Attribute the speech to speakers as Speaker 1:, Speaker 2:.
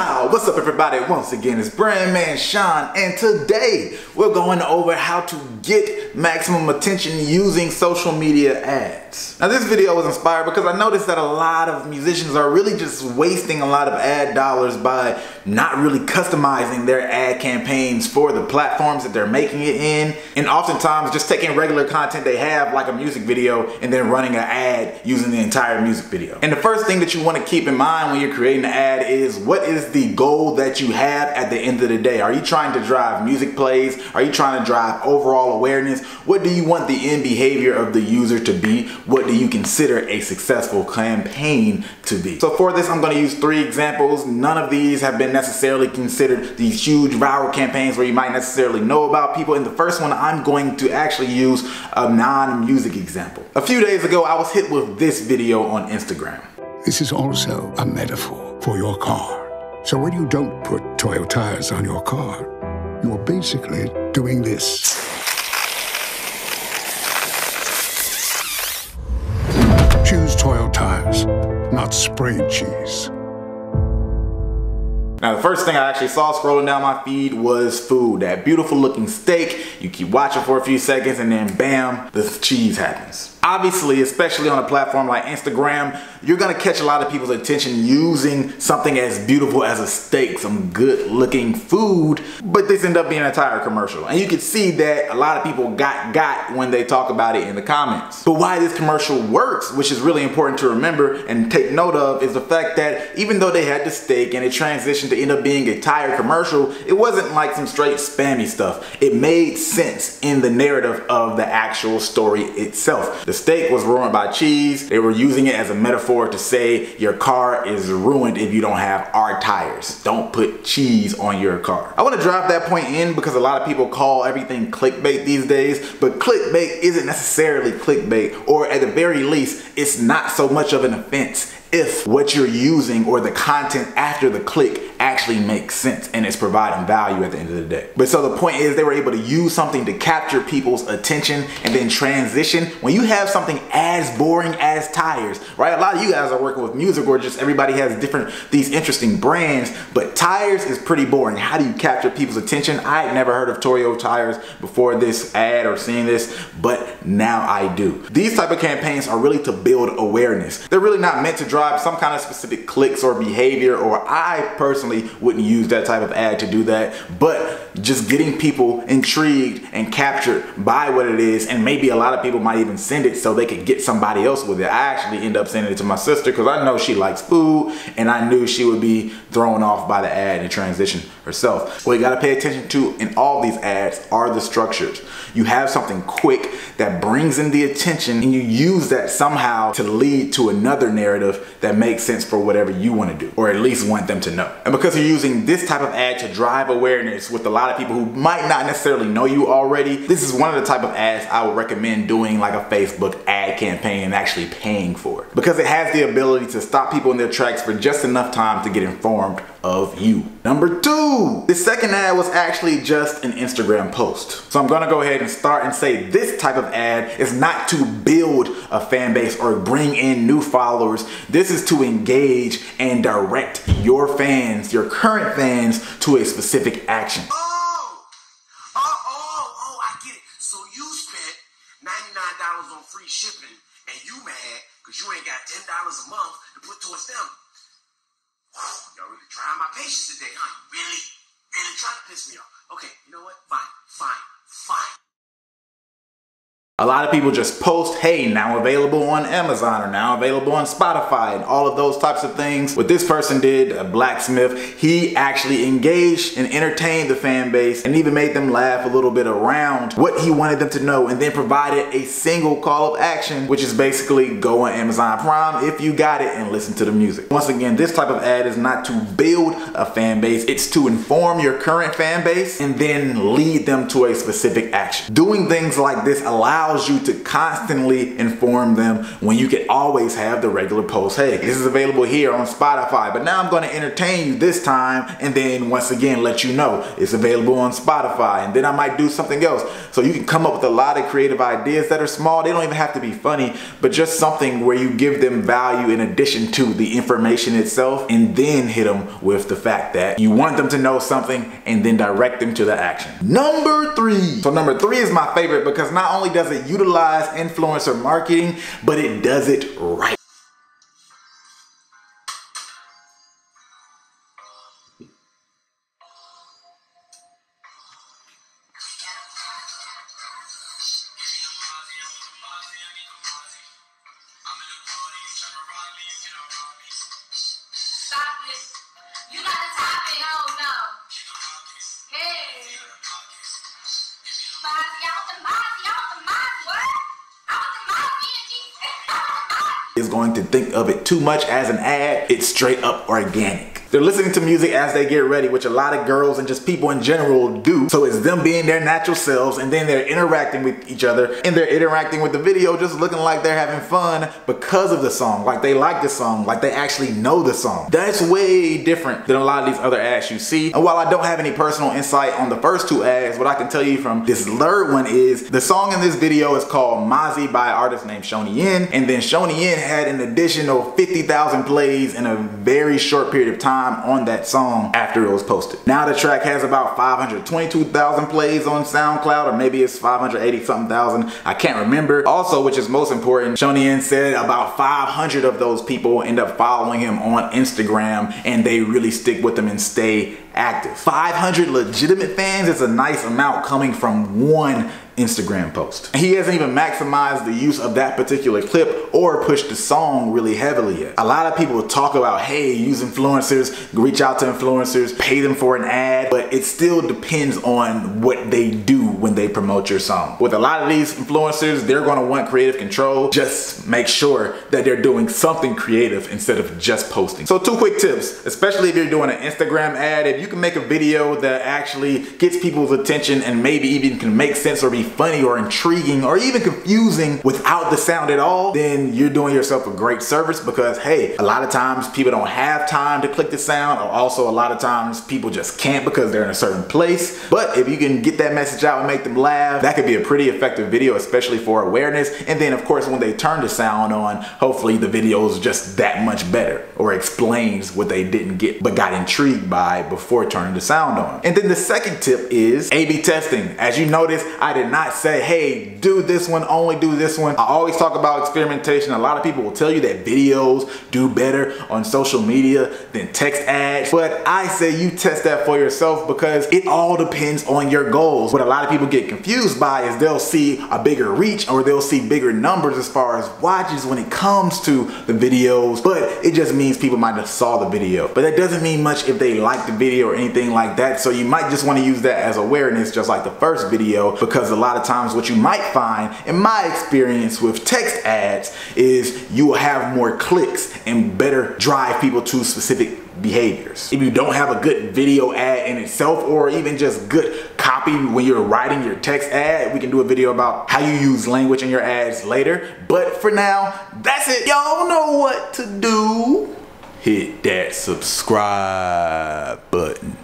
Speaker 1: Yeehaw! What's up everybody? Once again, it's BrandMan Sean and today we're going over how to get maximum attention using social media ads. Now this video was inspired because I noticed that a lot of musicians are really just wasting a lot of ad dollars by not really customizing their ad campaigns for the platforms that they're making it in and oftentimes just taking regular content they have like a music video and then running an ad using the entire music video. And the first thing that you want to keep in mind when you're creating an ad is what is the goal that you have at the end of the day? Are you trying to drive music plays? Are you trying to drive overall awareness? What do you want the end behavior of the user to be? What do you consider a successful campaign to be? So for this, I'm going to use three examples. None of these have been necessarily considered these huge viral campaigns where you might necessarily know about people. In the first one, I'm going to actually use a non-music example. A few days ago, I was hit with this video on Instagram.
Speaker 2: This is also a metaphor for your car. So when you don't put Toyo tires on your car, you're basically doing this. Choose Toyo tires, not sprayed cheese.
Speaker 1: Now the first thing I actually saw scrolling down my feed was food. That beautiful looking steak. You keep watching for a few seconds and then bam, the cheese happens. Obviously, especially on a platform like Instagram, you're gonna catch a lot of people's attention using something as beautiful as a steak, some good looking food, but this end up being a tire commercial. And you can see that a lot of people got got when they talk about it in the comments. But why this commercial works, which is really important to remember and take note of, is the fact that even though they had the steak and it transitioned to end up being a tire commercial, it wasn't like some straight spammy stuff. It made sense in the narrative of the actual story itself. The steak was ruined by cheese. They were using it as a metaphor to say your car is ruined if you don't have our tires. Don't put cheese on your car. I want to drive that point in because a lot of people call everything clickbait these days, but clickbait isn't necessarily clickbait, or at the very least, it's not so much of an offense if what you're using or the content after the click actually makes sense and it's providing value at the end of the day. But so the point is they were able to use something to capture people's attention and then transition. When you have something as boring as tires, right? A lot of you guys are working with music or just everybody has different, these interesting brands, but tires is pretty boring. How do you capture people's attention? I had never heard of Toyo tires before this ad or seeing this, but now I do. These type of campaigns are really to build awareness. They're really not meant to drive some kind of specific clicks or behavior or I personally wouldn't use that type of ad to do that but just getting people intrigued and captured by what it is and maybe a lot of people might even send it so they could get somebody else with it. I actually end up sending it to my sister because I know she likes food and I knew she would be thrown off by the ad and transition herself. What you gotta pay attention to in all these ads are the structures. You have something quick that brings in the attention and you use that somehow to lead to another narrative that makes sense for whatever you want to do, or at least want them to know. And because you're using this type of ad to drive awareness with a lot of people who might not necessarily know you already, this is one of the type of ads I would recommend doing like a Facebook ad campaign and actually paying for. Because it has the ability to stop people in their tracks for just enough time to get informed of you. Number two, the second ad was actually just an Instagram post. So I'm gonna go ahead and start and say this type of ad is not to build a fan base or bring in new followers. This is to engage and direct your fans, your current fans, to a specific action.
Speaker 3: Patience today, huh? You really, really trying to piss me off. Okay, you know what? Fine, fine, fine.
Speaker 1: A lot of people just post, hey, now available on Amazon or now available on Spotify and all of those types of things. What this person did, a BlakkSmyth, he actually engaged and entertained the fan base and even made them laugh a little bit around what he wanted them to know and then provided a single call of action, which is basically go on Amazon Prime if you got it and listen to the music. Once again, this type of ad is not to build a fan base, it's to inform your current fan base and then lead them to a specific action. Doing things like this allows allows you to constantly inform them when you can always have the regular post. Hey, this is available here on Spotify, but now I'm going to entertain you this time and then once again let you know it's available on Spotify and then I might do something else. So you can come up with a lot of creative ideas that are small. They don't even have to be funny, but just something where you give them value in addition to the information itself and then hit them with the fact that you want them to know something and then direct them to the action. Number three. So number three is my favorite because not only does it utilize influencer marketing, but it does it right. Going to think of it too much as an ad. It's straight up organic. They're listening to music as they get ready, which a lot of girls and just people in general do. So it's them being their natural selves and then they're interacting with each other and they're interacting with the video just looking like they're having fun because of the song. Like they like the song, like they actually know the song. That's way different than a lot of these other ads you see. And while I don't have any personal insight on the first two ads, what I can tell you from this third one is the song in this video is called Mozzie by an artist named Shoneyin. And then Shoneyin had an additional 50,000 plays in a very short period of time on that song after it was posted. Now the track has about 522,000 plays on SoundCloud or maybe it's 580 something thousand. I can't remember. Also, which is most important, Shoneyin said about 500 of those people end up following him on Instagram and they really stick with him and stay active. 500 legitimate fans is a nice amount coming from one Instagram post. He hasn't even maximized the use of that particular clip or pushed the song really heavily yet. A lot of people talk about, hey, use influencers, reach out to influencers, pay them for an ad, but it still depends on what they do when they promote your song. With a lot of these influencers, they're gonna want creative control. Just make sure that they're doing something creative instead of just posting. So two quick tips, especially if you're doing an Instagram ad, if you can make a video that actually gets people's attention and maybe even can make sense or be funny or intriguing or even confusing without the sound at all, then you're doing yourself a great service because hey, a lot of times people don't have time to click the sound or also a lot of times people just can't because they're in a certain place. But if you can get that message out and make them laugh, that could be a pretty effective video, especially for awareness. And then of course, when they turn the sound on, hopefully the video is just that much better or explains what they didn't get but got intrigued by before turning the sound on. And then the second tip is A-B testing. As you notice, I did not say, hey, do this one, only do this one. I always talk about experimentation. A lot of people will tell you that videos do better on social media than text ads. But I say you test that for yourself because it all depends on your goals. What a lot of people get confused by is they'll see a bigger reach or they'll see bigger numbers as far as watches when it comes to the videos, but it just means people might have saw the video. But that doesn't mean much if they like the video or anything like that. So you might just want to use that as awareness just like the first video because a lot of times what you might find in my experience with text ads is you will have more clicks and better drive people to specific behaviors. If you don't have a good video ad in itself or even just good copy when you're writing your text ad, we can do a video about how you use language in your ads later. But for now, that's it. Y'all know what to do. Hit that subscribe button.